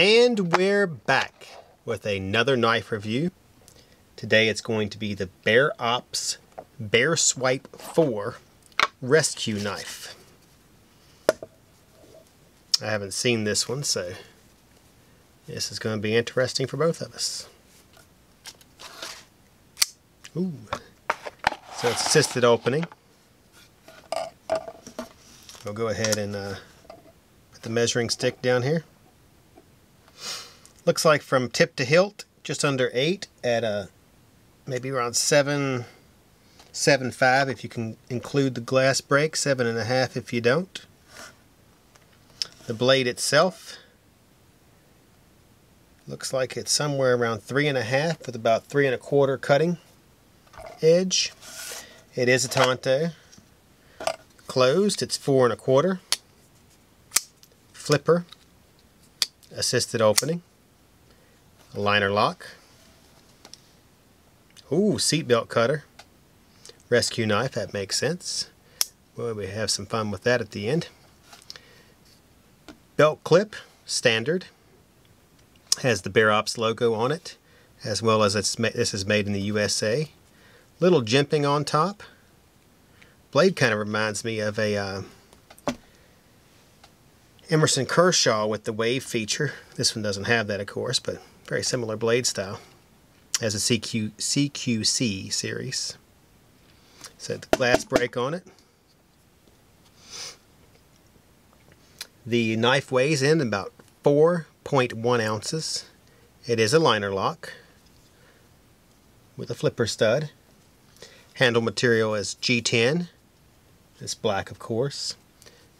And we're back with another knife review. Today it's going to be the Bear Ops Bear Swipe 4 Rescue Knife. I haven't seen this one, so this is going to be interesting for both of us. Ooh. So it's assisted opening. We'll go ahead and uh, put the measuring stick down here. Looks like from tip to hilt, just under 8 at a maybe around 7, 7, 5 if you can include the glass break, 7.5 if you don't. The blade itself looks like it's somewhere around 3.5 with about 3 and a quarter cutting edge. It is a Tanto. Closed, it's 4 and a quarter. Flipper, assisted opening liner lock. Ooh, seatbelt cutter. Rescue knife, that makes sense. Well, we have some fun with that at the end. Belt clip, standard. Has the Bear Ops logo on it, as well as it's this is made in the USA. Little jimping on top. Blade kind of reminds me of a uh, Emerson Kershaw with the wave feature. This one doesn't have that, of course, but very similar blade style as a CQ, CQC series. So the glass break on it. The knife weighs in about 4.1 ounces. It is a liner lock with a flipper stud. Handle material is G10. It's black, of course.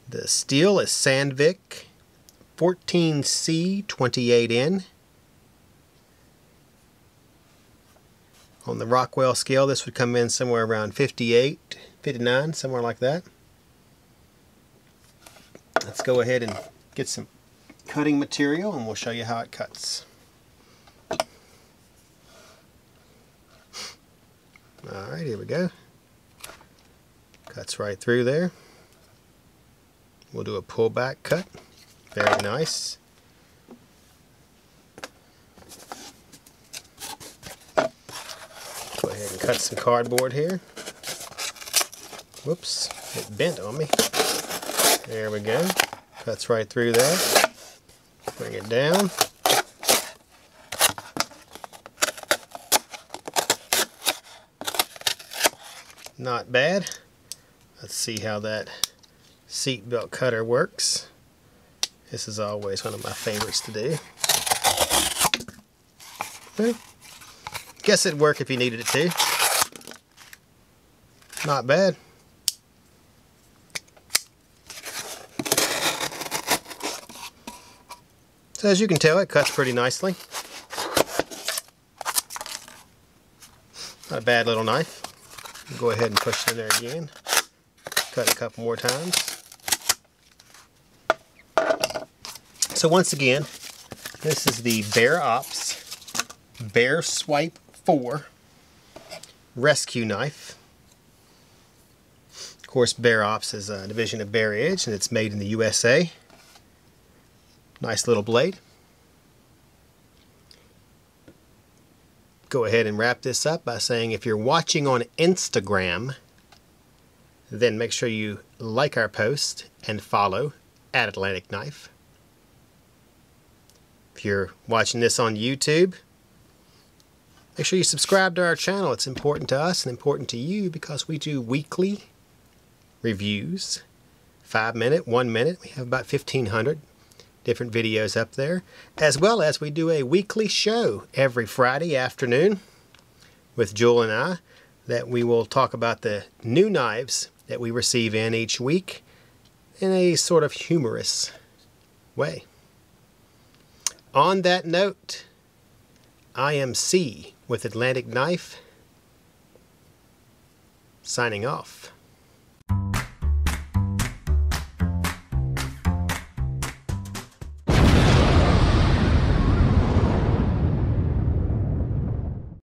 The steel is Sandvik 14C28N. On the Rockwell scale, this would come in somewhere around 58, 59, somewhere like that. Let's go ahead and get some cutting material and we'll show you how it cuts. Alright, here we go. Cuts right through there. We'll do a pullback cut. Very nice. Go ahead and cut some cardboard here. Whoops, it bent on me. There we go. Cuts right through there. Bring it down. Not bad. Let's see how that seat belt cutter works. This is always one of my favorites to do. Guess it'd work if you needed it to. Not bad. So as you can tell, it cuts pretty nicely. Not a bad little knife. Go ahead and push it in there again. Cut a couple more times. So once again, this is the Bear Ops Bear Swipe 4 rescue knife. Of course, Bear Ops is a division of Bear Edge and it's made in the USA. Nice little blade. Go ahead and wrap this up by saying if you're watching on Instagram, then make sure you like our post and follow at Atlantic Knife. If you're watching this on YouTube, make sure you subscribe to our channel. It's important to us and important to you because we do weekly reviews. Five minute, one minute. We have about 1,500 different videos up there. As well as we do a weekly show every Friday afternoon with Jewel and I that we will talk about the new knives that we receive in each week in a sort of humorous way. On that note, I am Cee with Atlantic Knife, signing off.